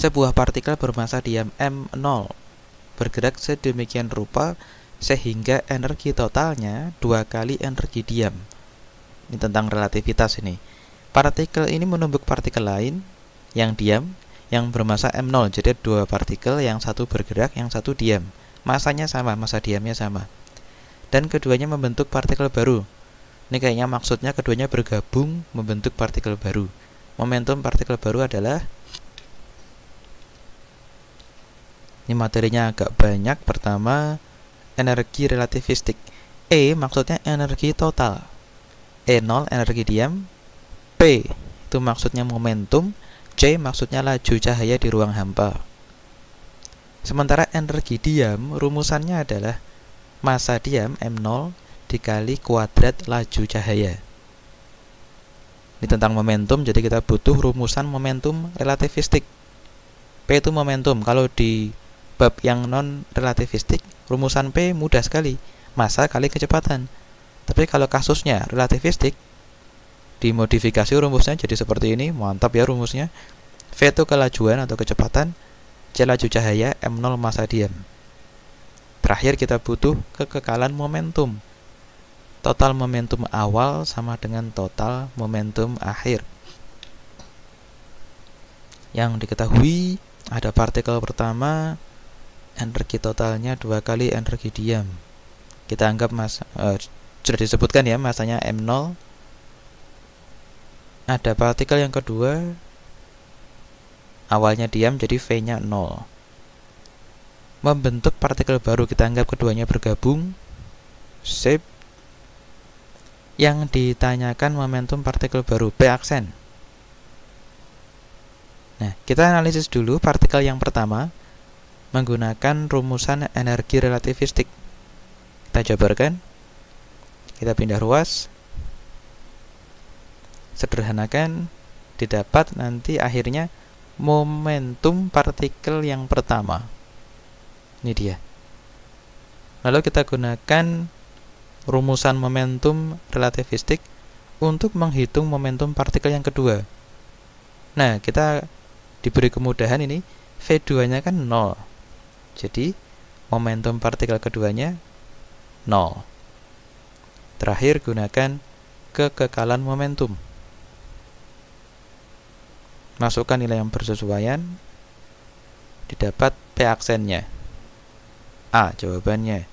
Sebuah partikel bermasa diam M0 bergerak sedemikian rupa sehingga energi totalnya dua kali energi diam. Ini tentang relativitas ini. Partikel ini menumbuk partikel lain yang diam yang bermasa M0. Jadi dua partikel yang satu bergerak, yang satu diam. Masanya sama, masa diamnya sama. Dan keduanya membentuk partikel baru. Ini kayaknya maksudnya keduanya bergabung membentuk partikel baru. Momentum partikel baru adalah Ini materinya agak banyak. Pertama, energi relativistik. E maksudnya energi total. E0 energi diam. P itu maksudnya momentum. C maksudnya laju cahaya di ruang hampa. Sementara energi diam rumusannya adalah massa diam M0 dikali kuadrat laju cahaya. Ini tentang momentum, jadi kita butuh rumusan momentum relativistik. P itu momentum. Kalau di bab yang non relativistik, rumusan P mudah sekali, massa kali kecepatan. Tapi kalau kasusnya relativistik, dimodifikasi rumusnya jadi seperti ini, mantap ya rumusnya. V itu kelajuan atau kecepatan, C laju cahaya, M0 massa diam. Terakhir kita butuh kekekalan momentum. Total momentum awal sama dengan total momentum akhir. Yang diketahui ada partikel pertama energi totalnya dua kali energi diam. Kita anggap mas uh, sudah disebutkan ya masanya M0 ada partikel yang kedua awalnya diam jadi V nya 0 membentuk partikel baru kita anggap keduanya bergabung. Sip. Yang ditanyakan momentum partikel baru P aksen. Nah kita analisis dulu partikel yang pertama menggunakan rumusan energi relativistik. Kita jabarkan. Kita pindah ruas. Sederhanakan didapat nanti akhirnya momentum partikel yang pertama. Ini dia. Lalu kita gunakan rumusan momentum relativistik untuk menghitung momentum partikel yang kedua. Nah, kita diberi kemudahan ini V2-nya kan 0. Jadi momentum partikel keduanya 0. Terakhir gunakan kekekalan momentum. Masukkan nilai yang bersesuaian didapat P aksennya. A jawabannya.